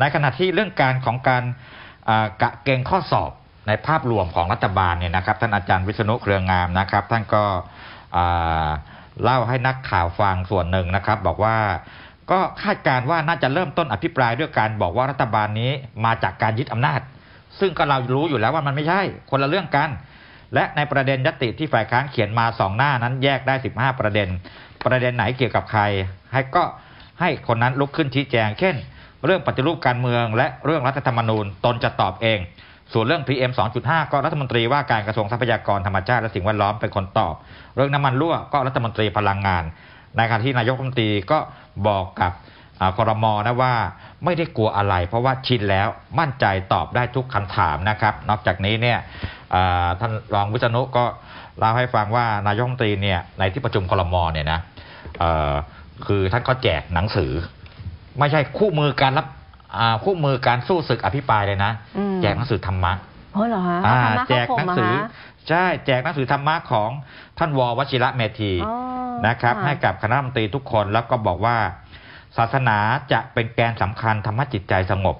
ในขณะที่เรื่องการของการกะเกณฑ์ข้อสอบในภาพรวมของรัฐบาลเนี่ยนะครับ ท่านอาจารย์วิษณุเครืองามนะครับ ท่านก็เล่าให้นักข่าวฟังส่วนหนึ่งนะครับ บอกว่าก็คาดการณ์ว่าน่าจะเริ่มต้นอภิปรายด้วยการบอกว่ารัฐบาลนี้มาจากการยึดอำนาจ ซึ่งก็เรารู้อยู่แล้วว่ามันไม่ใช่คนละเรื่องกัน และในประเด็นยติที่ฝ่ายค้านเขียนมาสองหน้านั้นแยกได้ 15 ประเด็น ประเด็นไหนเกี่ยวกับใคร ให้ก็ให้คนนั้นลุกขึ้นชี้แจง เช่น เรื่องปฏิรูปการเมือง และเรื่องรัฐธรรมนูญตนจะตอบเอง ส่วนเรื่อง PM 2.5 ก็รัฐมนตรีว่าการกระทรวงทรัพยากรธรรมชาติและสิ่งแวดล้อมเป็นคนตอบ เรื่องน้ำมันรั่วก็รัฐมนตรีพลังงานในขณะที่นายกรัฐมนตรีก็บอกกับอ่าครมนะว่าไม่ได้กลัวอะไร เพราะว่าชินแล้วมั่นใจตอบได้ทุกคำถามนะครับ นอกจากนี้เนี่ยท่านรองวิษณุก็เล่าให้ฟังว่านายกรัฐมนตรีเนี่ยในที่ประชุมครมเนี่ยนะคือท่านก็แจกหนังสือ ไม่ใช่คู่มือการรับอ่าคู่มือการสู้ศึกอภิปรายเลยนะอืม แจกหนังสือธรรมะเพราะเหรอฮะอ่าเอาธรรมะแจเข้ากคมหนังมาสือฮะใช่แจกหนังสือธรรมะของท่านววชิระเมธีอ๋อนะครับค่ะให้กับคณะรัฐมนตรีทุกคนแล้วก็บอกว่า ศาสนาจะเป็นแกนสำคัญทำให้จิตใจสงบ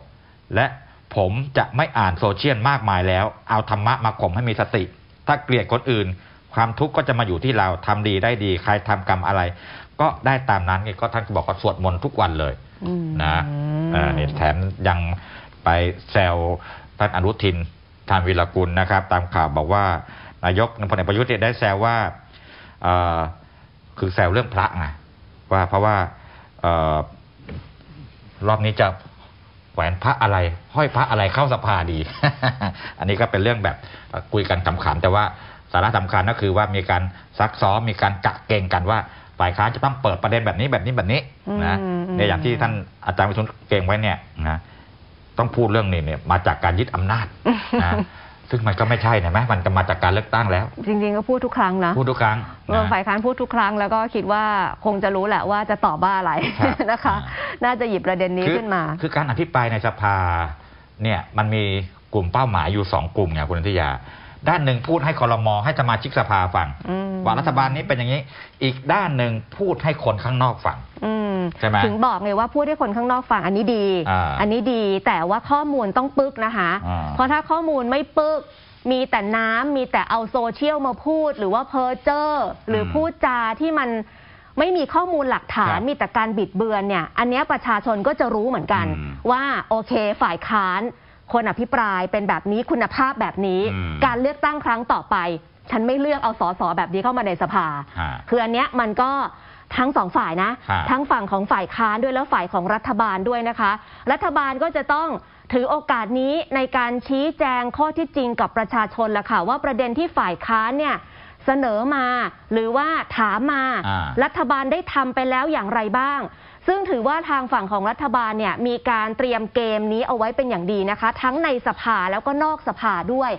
และผมจะไม่อ่านโซเชียลมากมายแล้ว เอาธรรมะมาข่มให้มีสติ ถ้าเกลียดคนอื่น ความทุกข์ก็จะมาอยู่ที่เราทำดีได้ดี ใครทำกรรมอะไร ก็ได้ตามนั้นไงก็ท่านก็บอกว่าสวดมนต์ทุกวันเลยอืมนะเอ่อเนี่ยแถมยังไปแซวท่านอนุทินทานวิรกุลนะครับ ตามข่าวบอกว่านายกพลเอกประยุทธ์เนี่ยได้แซวว่าเอ่อคือแซวเรื่องพระไงว่าเพราะว่าเอ่อรอบนี้จะแขวนพระอะไร ห้อยพระอะไรเข้าสภาดี อันนี้ก็เป็นเรื่องแบบเอ่อคุยกันขำๆแต่ว่าสาระสำคัญก็คือว่ามีการซักซ้อมมีการกะเกณฑ์กันว่า ฝ่ายค้านจะต้องเปิดประเด็นแบบนี้แบบนี้แบบนี้นะอืมอืมเนี่ยอย่างที่ท่านอาจารย์วิศนุเก่งไว้เนี่ยนะต้องพูดเรื่องนี้เนี่ยมาจากการยึดอำนาจนะซึ่งมันก็ไม่ใช่นะไหมมันก็มาจากการเลือกตั้งแล้ว จริง ๆ ก็พูดทุกครั้งนะพูดทุกครั้งรวมนะฝ่ายค้านพูดทุกครั้งแล้วก็คิดว่าคงจะรู้แหละว่าจะตอบว่าอะไรครับนะคะอ่าน่าจะหยิบประเด็นนี้คือขึ้นมา คือการอภิปรายในสภาเนี่ยมันมีกลุ่มเป้าหมายอยู่สองกลุ่มไงคุณอนุทิยา ด้านหนึ่งพูดให้คอรมอให้สมาชิกสภาฟังอืมว่ารัฐบาลนี้เป็นอย่างนี้ อีกด้านหนึ่งพูดให้คนข้างนอกฟังอืมใช่ไหมถึงบอกไงว่าพูดให้คนข้างนอกฟังอันนี้ดีอ่าอันนี้ดีแต่ว่าข้อมูลต้องปึกนะคะอ่าเพราะถ้าข้อมูลไม่ปึกมีแต่น้ำมีแต่เอาโซเชียลมาพูด หรือว่าเพ้อเจ้อหรืออมพูดจาที่มันไม่มีข้อมูลหลักฐานครับมีแต่การบิดเบือนเนี่ย อันเนี้ยประชาชนก็จะรู้เหมือนกันอืมว่าโอเคฝ่ายค้าน คนอภิปรายเป็นแบบนี้คุณภาพแบบนี้ อืม การเลือกตั้งครั้งต่อไป ฉันไม่เลือกเอาสสแบบนี้เข้ามาในสภา ฮะ คืออันเนี้ยมันก็ทั้งสองฝ่ายนะ ฮะทั้งฝั่งของฝ่ายค้านด้วยแล้วฝ่ายของรัฐบาลด้วยนะคะ รัฐบาลก็จะต้องถือโอกาสนี้ในการชี้แจงข้อที่จริงกับประชาชนละค่ะ ว่าประเด็นที่ฝ่ายค้านเนี่ยเสนอมา หรือว่าถามมา อ่า รัฐบาลได้ทำไปแล้วอย่างไรบ้าง ซึ่งถือว่าทางฝั่งของรัฐบาลเนี่ยมีการเตรียมเกมนี้เอาไว้เป็นอย่างดีนะคะ ทั้งในสภาแล้วก็นอกสภาด้วย